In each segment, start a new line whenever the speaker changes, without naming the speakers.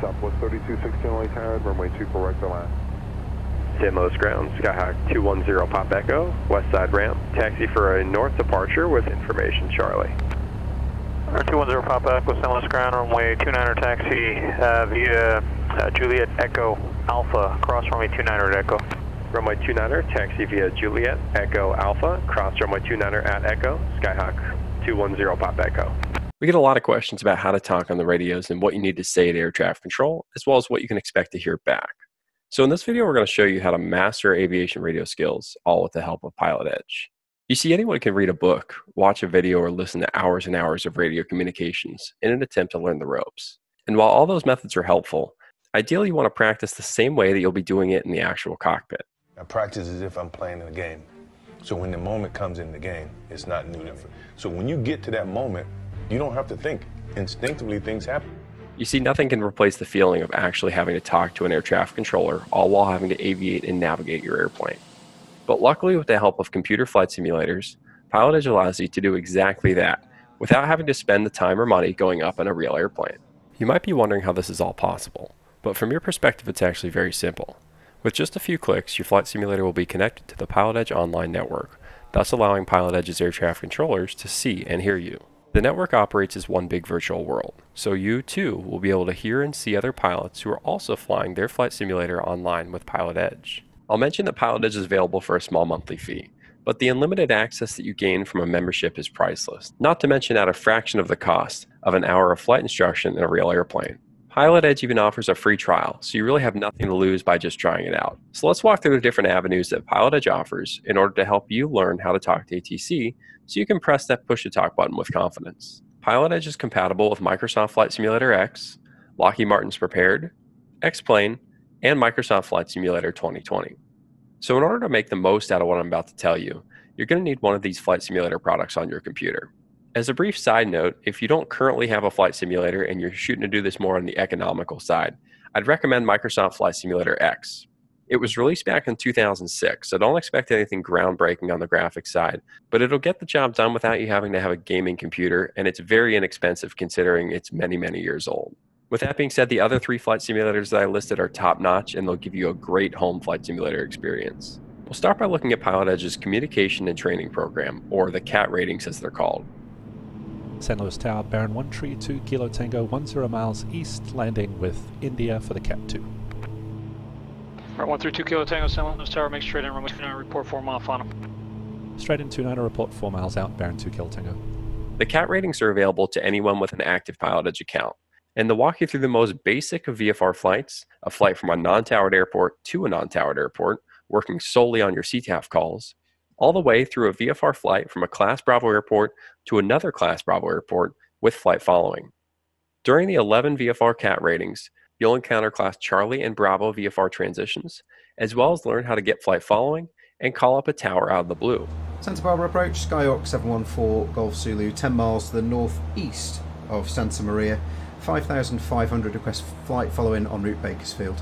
Southwest 3216 only towered, runway 24 right to land.
St. Louis ground, Skyhawk 210 Pop Echo, west side ramp, taxi for a north departure with information Charlie.
210 Pop Echo, St. Louis ground, runway 29er taxi uh, via uh, Juliet Echo Alpha, cross runway 29er at Echo.
Runway 29er, taxi via Juliet Echo Alpha, cross runway 29er at Echo, Skyhawk 210 Pop Echo.
We get a lot of questions about how to talk on the radios and what you need to say to air traffic control, as well as what you can expect to hear back. So in this video, we're going to show you how to master aviation radio skills, all with the help of Pilot Edge. You see, anyone can read a book, watch a video, or listen to hours and hours of radio communications in an attempt to learn the ropes. And while all those methods are helpful, ideally you want to practice the same way that you'll be doing it in the actual cockpit.
I practice as if I'm playing in a game. So when the moment comes in the game, it's not new. So when you get to that moment, you don't have to think. Instinctively, things happen.
You see, nothing can replace the feeling of actually having to talk to an air traffic controller, all while having to aviate and navigate your airplane. But luckily, with the help of computer flight simulators, Pilot Edge allows you to do exactly that without having to spend the time or money going up in a real airplane. You might be wondering how this is all possible, but from your perspective, it's actually very simple. With just a few clicks, your flight simulator will be connected to the Pilot Edge online network, thus allowing Pilot Edge's air traffic controllers to see and hear you. The network operates as one big virtual world, so you too will be able to hear and see other pilots who are also flying their flight simulator online with Pilot Edge. I'll mention that Pilot Edge is available for a small monthly fee, but the unlimited access that you gain from a membership is priceless, not to mention at a fraction of the cost of an hour of flight instruction in a real airplane. Pilot Edge even offers a free trial, so you really have nothing to lose by just trying it out. So let's walk through the different avenues that Pilot Edge offers in order to help you learn how to talk to ATC so you can press that push to talk button with confidence. Pilot Edge is compatible with Microsoft Flight Simulator X, Lockheed Martin's Prepar3D, X-Plane, and Microsoft Flight Simulator 2020. So in order to make the most out of what I'm about to tell you, you're going to need one of these flight simulator products on your computer. As a brief side note, if you don't currently have a flight simulator and you're shooting to do this more on the economical side, I'd recommend Microsoft Flight Simulator X. It was released back in 2006, so don't expect anything groundbreaking on the graphics side, but it'll get the job done without you having to have a gaming computer, and it's very inexpensive considering it's many, many years old. With that being said, the other three flight simulators that I listed are top notch and they'll give you a great home flight simulator experience. We'll start by looking at Pilot Edge's Communication and Training Program, or the CAT ratings as they're called.
St. Louis Tower, Baron 132 Kilo Tango, 10 miles east, landing with India for the CAT 2.
Right, 132 Kilo Tango, St. Louis Tower, make straight in, runway 29, report 4 off on him.
Straight in 29, report 4 miles out, Baron 2 Kilo Tango.
The CAT ratings are available to anyone with an active Pilot Edge account. And to walk you through the most basic of VFR flights, a flight from a non-towered airport to a non-towered airport, working solely on your CTAF calls, all the way through a VFR flight from a Class Bravo airport to another Class Bravo airport with flight following. During the 11 VFR CAT ratings, you'll encounter Class Charlie and Bravo VFR transitions, as well as learn how to get flight following and call up a tower out of the blue.
Santa Barbara approach, Skyhawk 714 Golf Zulu, 10 miles to the northeast of Santa Maria, 5,500 request flight following en route Bakersfield.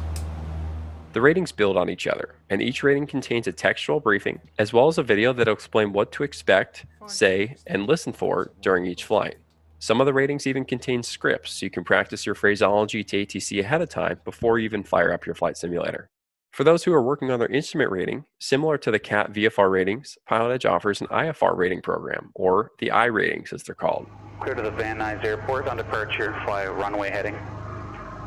The ratings build on each other, and each rating contains a textual briefing, as well as a video that'll explain what to expect, say, and listen for during each flight. Some of the ratings even contain scripts, so you can practice your phraseology to ATC ahead of time before you even fire up your flight simulator. For those who are working on their instrument rating, similar to the CAT VFR ratings, Pilot Edge offers an IFR rating program, or the I ratings as they're called.
Clear to the Van Nuys Airport on departure, fly runway heading.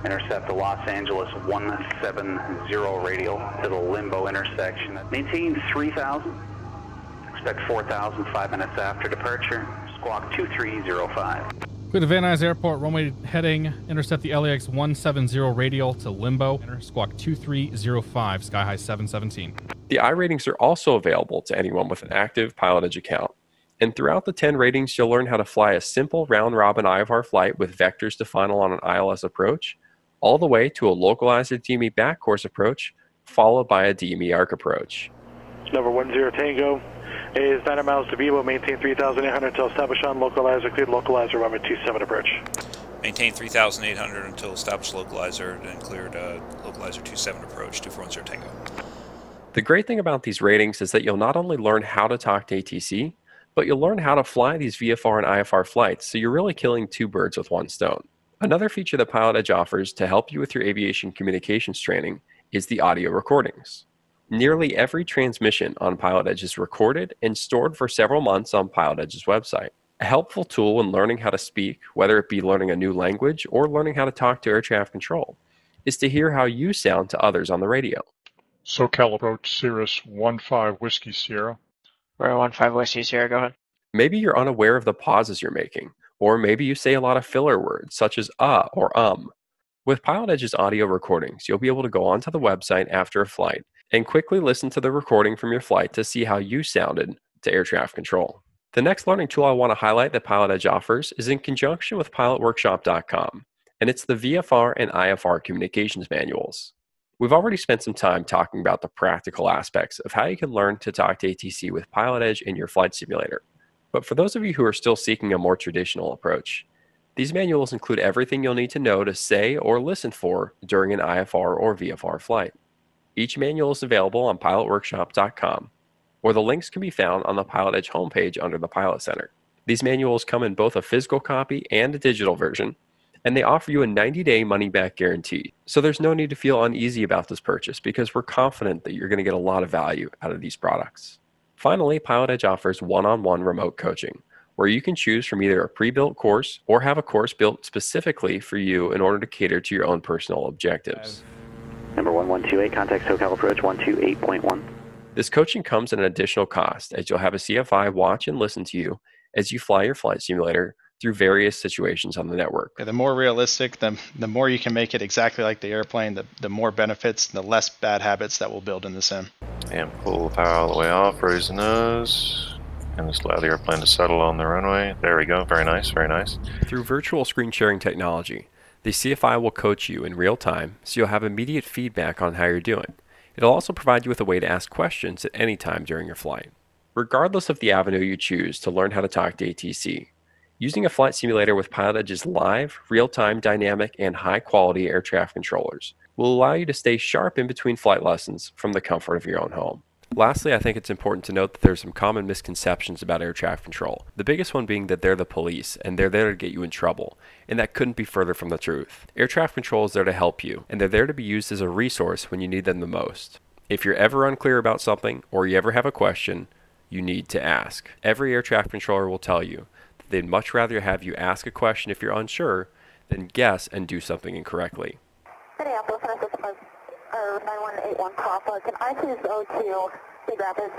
Intercept the Los Angeles 170 radial to the Limbo intersection. Maintain 3000. Expect 4000 five minutes after departure. Squawk 2305.
Clear to Van Nuys Airport, runway heading. Intercept the LAX 170 radial to Limbo. Enter squawk 2305, sky high 717.
The I ratings are also available to anyone with an active Pilot Edge account. And throughout the 10 ratings, you'll learn how to fly a simple round robin IFR flight with vectors to final on an ILS approach, all the way to a localizer DME back course approach, followed by a DME arc approach.
Number 10 Tango is 9 miles to Vivo, maintain 3,800 until established on localizer, cleared localizer, runway 27 approach.
Maintain 3,800 until established localizer, and cleared uh, localizer 27 approach, 2410 Tango.
The great thing about these ratings is that you'll not only learn how to talk to ATC, but you'll learn how to fly these VFR and IFR flights, so you're really killing two birds with one stone. Another feature that Pilot Edge offers to help you with your aviation communications training is the audio recordings. Nearly every transmission on Pilot Edge is recorded and stored for several months on Pilot Edge's website. A helpful tool when learning how to speak, whether it be learning a new language or learning how to talk to air traffic control, is to hear how you sound to others on the radio.
SoCal approach Cirrus 15 Whiskey Sierra.
We're 15 Whiskey Sierra, go ahead.
Maybe you're unaware of the pauses you're making, or maybe you say a lot of filler words such as uh or um. With Pilot Edge's audio recordings, you'll be able to go onto the website after a flight and quickly listen to the recording from your flight to see how you sounded to air traffic control. The next learning tool I want to highlight that Pilot Edge offers is in conjunction with pilotworkshop.com, and it's the VFR and IFR communications manuals. We've already spent some time talking about the practical aspects of how you can learn to talk to ATC with Pilot Edge in your flight simulator. But for those of you who are still seeking a more traditional approach, these manuals include everything you'll need to know to say or listen for during an IFR or VFR flight. Each manual is available on pilotworkshop.com, or the links can be found on the Pilot Edge homepage under the Pilot Center. These manuals come in both a physical copy and a digital version, and they offer you a 90 day money back guarantee. So there's no need to feel uneasy about this purchase because we're confident that you're going to get a lot of value out of these products. Finally, Pilot Edge offers one on one remote coaching, where you can choose from either a pre built course or have a course built specifically for you in order to cater to your own personal objectives.
Number 1128, contact SoCal approach 128.1.
This coaching comes at an additional cost as you'll have a CFI watch and listen to you as you fly your flight simulator through various situations on the network.
The more realistic, the, the more you can make it exactly like the airplane, the, the more benefits, the less bad habits that will build in the sim.
And pull the power all the way off, raise the nose, and just allow the airplane to settle on the runway. There we go. Very nice, very nice.
Through virtual screen sharing technology, the CFI will coach you in real time so you'll have immediate feedback on how you're doing. It'll also provide you with a way to ask questions at any time during your flight. Regardless of the avenue you choose to learn how to talk to ATC, using a flight simulator with Pilot Edge's live, real time, dynamic, and high quality air traffic controllers will allow you to stay sharp in between flight lessons from the comfort of your own home. Lastly, I think it's important to note that there's some common misconceptions about air traffic control. The biggest one being that they're the police and they're there to get you in trouble, and that couldn't be further from the truth. Air traffic control is there to help you, and they're there to be used as a resource when you need them the most. If you're ever unclear about something or you ever have a question, you need to ask. Every air traffic controller will tell you they'd much rather have you ask a question if you're unsure than guess and do something incorrectly.
Minneapolis, or 9181 Papa. Can I please go to Big Rapids?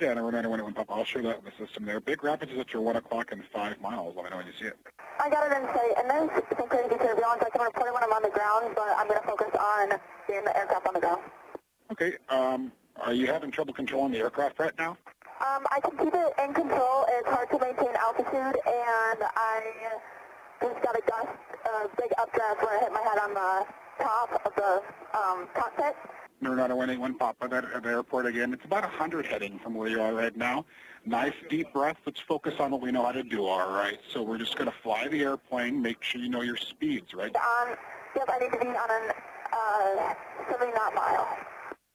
Yeah, number 9181 Papa. I'll show that in the system there. Big Rapids is at your 1 o'clock and 5 miles. Let me know when you see it.
I got it in sight. And then some crazy turbulence. I can report it when I'm on the ground, but I'm going to focus on getting the aircraft on the ground.
Okay. Um, are you having trouble controlling the aircraft right now?
Um, I can keep it in control. It's hard to maintain altitude, and I just got a gust, a big updraft where I hit my head on the top of the um, cockpit.
Nevada 181 Papa at the airport again. It's about 100 heading from where you are right now. Nice deep breath. Let's focus on what we know how to do, all right? So we're just going to fly the airplane. Make sure you know your speeds, right?
Um, yep, I need to be on an uh, 70 knot mile.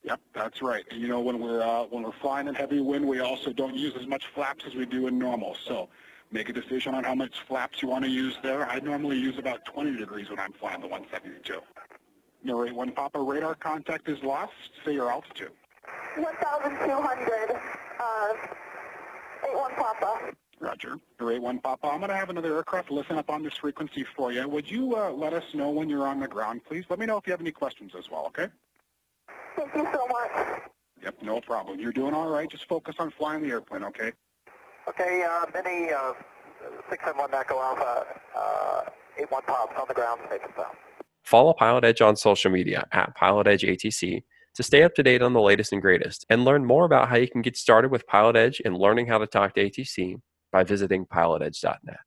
Yep, that's right. And you know, when we're uh, when we're flying in heavy wind, we also don't use as much flaps as we do in normal. So make a decision on how much flaps you want to use there. I normally use about 20 degrees when I'm flying the 172. Number 81 Papa, radar contact is lost. Say your altitude.
1,200, uh, 81 Papa.
Roger. Number 81 Papa, I'm going to have another aircraft listen up on this frequency for you. Would you uh, let us know when you're on the ground, please? Let me know if you have any questions as well, okay?
Thank you so much.
Yep, no problem. You're doing all right. Just focus on flying the airplane, okay?
Okay, uh, Benny, uh, 671 Echo Alpha, uh, 81 Pops on the ground, safe and sound.
Follow Pilot Edge on social media at Pilot Edge ATC to stay up to date on the latest and greatest and learn more about how you can get started with Pilot Edge and learning how to talk to ATC by visiting pilotedge.net.